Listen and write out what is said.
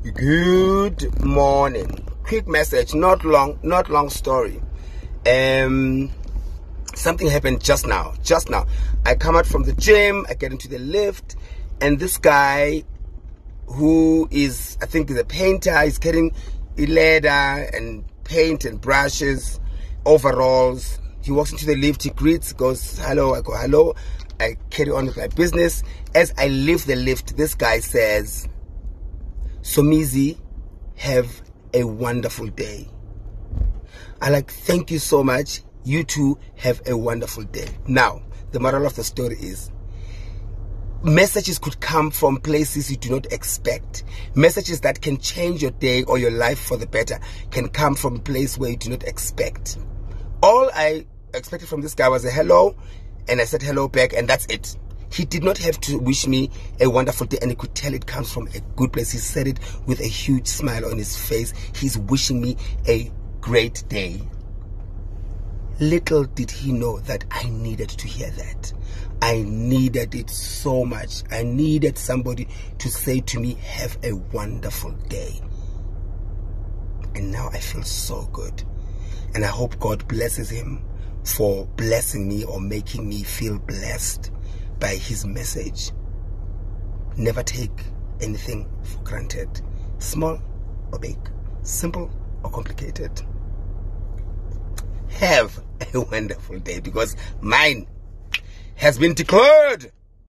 Good morning. Quick message, not long, not long story. Um, something happened just now. Just now, I come out from the gym. I get into the lift, and this guy, who is, I think, is a painter, is carrying a ladder and paint and brushes, overalls. He walks into the lift. He greets, goes hello. I go hello. I carry on with my business. As I leave the lift, this guy says Somizi, have a wonderful day. I like, thank you so much. You too have a wonderful day. Now, the moral of the story is messages could come from places you do not expect. Messages that can change your day or your life for the better can come from a place where you do not expect. All I expected from this guy was a hello, and I said hello back, and that's it. He did not have to wish me a wonderful day, and he could tell it comes from a good place. He said it with a huge smile on his face. He's wishing me a great day. Little did he know that I needed to hear that. I needed it so much. I needed somebody to say to me, Have a wonderful day. And now I feel so good. And I hope God blesses him for blessing me or making me feel blessed by his message. Never take anything for granted, small or big, simple or complicated. Have a wonderful day because mine has been declared